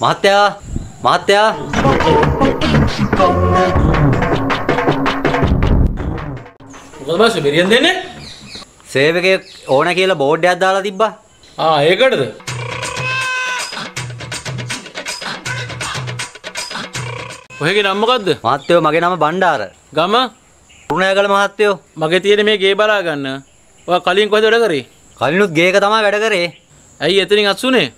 මහත්තයා මහත්තයා මොකද මාසෙ බිරියන් දෙන්නේ? සේවකයෙක් ඕන කියලා බෝඩ් එකක් දාලා තිබ්බා. ආ ඒකටද? ඔයගේ නම මොකද්ද? මහත්තයෝ මගේ නම බණ්ඩාර. ගම? කුරුණෑගල මහත්තයෝ. මගේ තියෙන මේ ගේ බලා ගන්න. ඔයා කලින් කොහෙද වැඩ කරේ? කලිනුත් ගේක තමයි වැඩ කරේ. ඇයි එතනින් අස්සුනේ?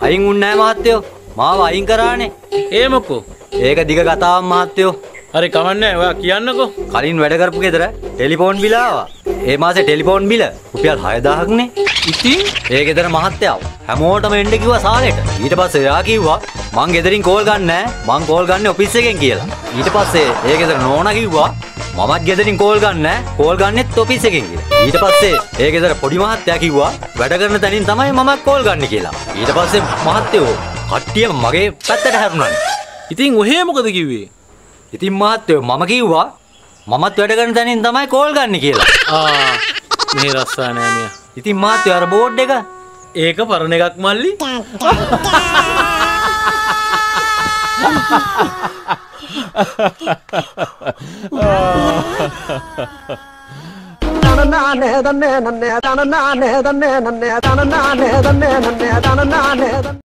අයින් උන්නේ නැහැ මහත්තයෝ. මාව අයින් කරානේ. ඒ මොකෝ? ඒක දිග කතාවක් මහත්තයෝ. හරි කමන්නේ ඔයා කියන්නකෝ. කලින් වැඩ කරපු ගෙදර ටෙලිෆෝන් බිල ආවා. ඒ මාසේ ටෙලිෆෝන් බිල රුපියල් 6000ක්නේ ඉතින්? ඒ ගෙදර මහත්තයා හැමෝටම එන්න කිව්වා සාලෙට. ඊට පස්සේ එයා කිව්වා මං ගෙදරින් කෝල් ගන්න. නෑ මං කෝල් ගන්න ඔෆිස් එකෙන් කියලා. ඊට පස්සේ ඒ ගෙදර නෝනා කිව්වා මමත් ගෙදරින් කෝල් ගන්න. නෑ කෝල් ගන්නෙත් ඔෆිස් එකෙන් කියලා. ඊට පස්සේ ඒ ගෙදර පොඩි මහත්තයා කිව්වා වැඩ කරන තැනින් තමයි මමත් කෝල් ගන්න කියලා. ඊට පස්සේ මහත්තයෝ කට්ටිය මගේ පැත්තට හැරුණා. ඉතින් ඔහේ මොකද කිව්වේ? ඉතින් මහත්තයෝ මම කිව්වා මමත් වැඩ කරන තැනින් තමයි කෝල් ගන්න කියලා. ආ මේ රස්සා නෑ මෙයා. ඉතින් මහත්තයෝ අර බෝඩ් එක ඒක පරණ එකක් මල්ලි. නනනානේ දන්නේ නන්නේ නනනානේ දන්නේ නන්නේ නනනානේ දන්නේ නන්නේ නනනානේ